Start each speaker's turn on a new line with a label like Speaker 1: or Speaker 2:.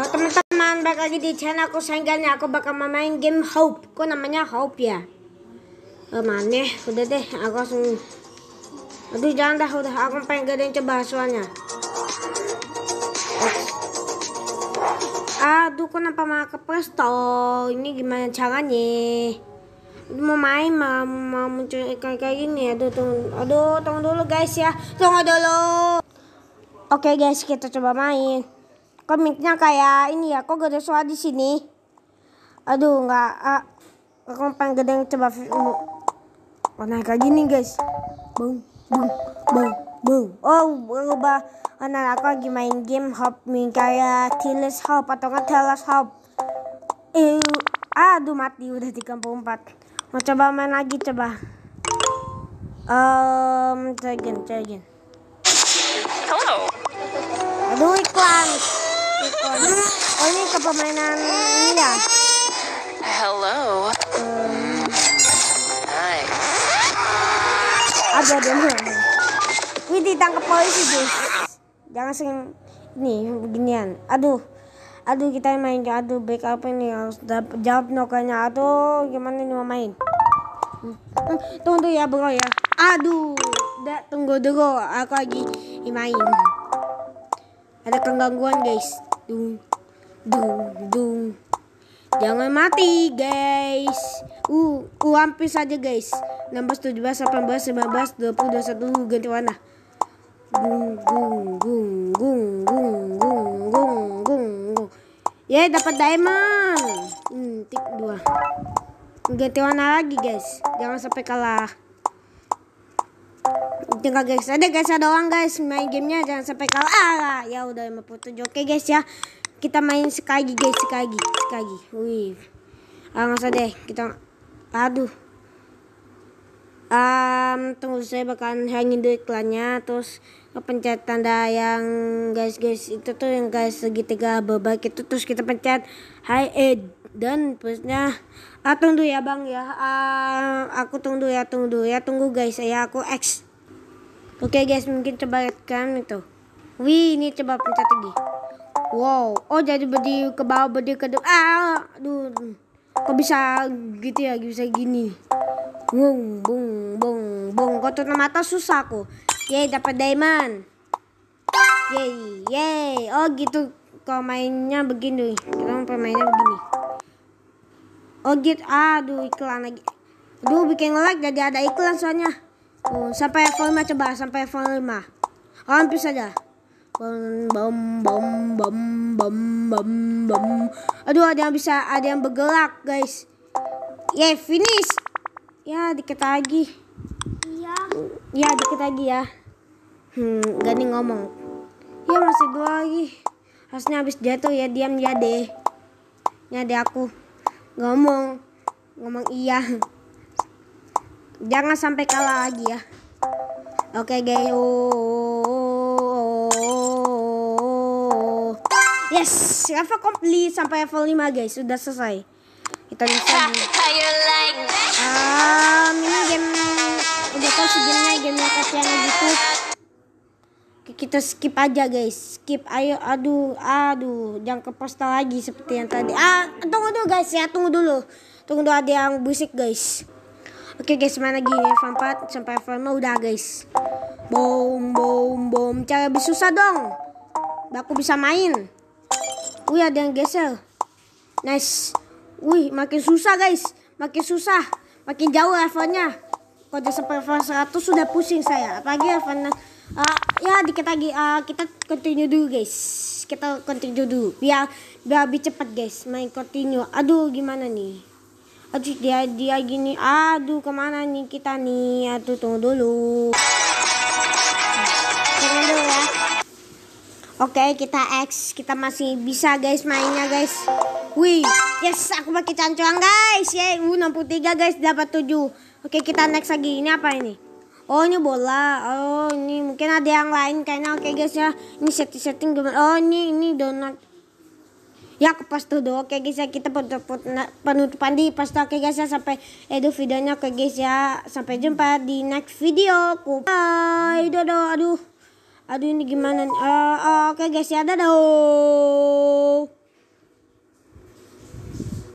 Speaker 1: Oh, teman-teman, balik lagi di channel aku saingannya. Aku bakal main game Hope. Kok namanya Hope ya? Oh, mana? Udah deh, aku langsung... Aduh, jangan dah, udah. Aku pengen gedein coba soalnya. Aduh, kenapa malah ke presto? Ini gimana caranya? Mau main, mau, mau muncul ikan kayak gini. Aduh, tunggu, aduh, tunggu dulu guys ya. Tunggu dulu. Oke guys, kita coba main. Komiknya kayak ini ya. Kok gak ada suara di sini? Aduh, nggak. Ah, aku pengen gede coba. Oh, naik kayak gini guys. Boom, boom, boom, boom. Oh, berubah. Nah, aku lagi main game hop nih kayak Tiles Hop atau nggak Teles Hop. Eh, aduh mati udah 34. Mau coba main lagi coba. Um, try again, try again.
Speaker 2: Hello.
Speaker 1: Aduh iklan. Oh ini kepemainan ini ya.
Speaker 2: Hello. Hi.
Speaker 1: aduh aduh. aduh. Wih ditangkap polisi guys. Jangan sering ini beginian. Aduh. Aduh kita main aduh back apa ini harus jawab no kayaknya aduh gimana nih mau main Hmm, tunggu ya bro ya aduh udah tunggu dulu aku lagi main ada kegangguan guys dung dung dung. Jangan mati guys. Uh, uh hampir saja guys. 16 17 18 19 20 21 ganti warna. Gung gung gung gung gung gung gung gung gung ya dapat diamond. Hmm, tik dua. Ganti warna lagi guys. Jangan sampai kalah tinggal guys ada guys ada guys main gamenya jangan sampai kalah. Ah ya udah 57 oke guys ya kita main sekali guys sekali sekali. Wih. Ah nggak usah deh kita aduh. Um, tunggu saya bakalan hangin dulu iklannya. Terus pencet tanda yang guys guys itu tuh yang guys segitiga babak itu terus kita pencet hi ed dan terusnya ah tunggu ya bang ya ah aku tunggu ya tunggu ya tunggu guys ya aku X oke guys mungkin coba kan itu wih ini coba pencet lagi wow oh jadi berdiri ke bawah berdiri ke depan ah aduh kok bisa gitu ya bisa gini Bung, bung, bung, bung. Kau tutup mata susah aku. Yeay, dapat diamond. Yeay, yeay. Oh gitu. Kau mainnya begini. Kita pemainnya begini. Oh gitu. Aduh, iklan lagi. Aduh, bikin like jadi ada iklan soalnya. Oh, sampai level 5 coba, sampai level 5. Oh, hampir saja. Bom, bom, bom, bom, bom, bom, bom. Aduh, ada yang bisa, ada yang bergerak, guys. Yeay, finish. Ya, dikit lagi.
Speaker 3: Iya.
Speaker 1: Ya, dikit lagi ya. Hmm, Gani ngomong. Ya, masih dua lagi. Harusnya habis jatuh ya, diam ya deh. Ya deh aku ngomong. Ngomong iya. Jangan sampai kalah lagi ya. Oke, guys. Oh. Yes, level complete sampai level 5 guys. Sudah selesai. Kita bisa? Um, ini game udah tau sih gamenya game yang kasihan gitu. Kita skip aja guys. Skip ayo aduh aduh jangan ke posta lagi seperti yang tadi. Ah, tunggu dulu guys ya, tunggu dulu. Tunggu dulu ada yang busik guys. Oke guys, mana lagi level 4 sampai level 5 udah guys. Boom boom boom. Cara lebih susah dong. Aku bisa main. Wih, ada yang geser. Nice. Wih, makin susah guys. Makin susah. Makin jauh levelnya. Kalau udah sampai level 100 sudah pusing saya. Apalagi level ah, ya dikit lagi Ah, kita continue dulu guys. Kita continue dulu. Biar biar lebih cepat guys. Main continue. Aduh, gimana nih? Aduh, dia dia gini. Aduh, ke mana nih kita nih? Aduh, tunggu dulu. Ya. Oke, kita X. Kita masih bisa guys mainnya guys. Wih, yes, aku pakai cancuan guys. Yeay, uh, 63 guys, dapat 7. Oke, kita next lagi. Ini apa ini? Oh, ini bola. Oh, ini mungkin ada yang lain kayaknya. Oke guys ya. Ini setting-setting gimana? Oh, ini ini donat. Ya, aku pas dulu. Oke guys ya, kita penutup- penutupan di pas oke guys ya sampai itu videonya oke guys ya. Sampai jumpa di next video. Bye. Dadah. Aduh. Aduh ini gimana? nih? Eh, oke guys ya, dadah.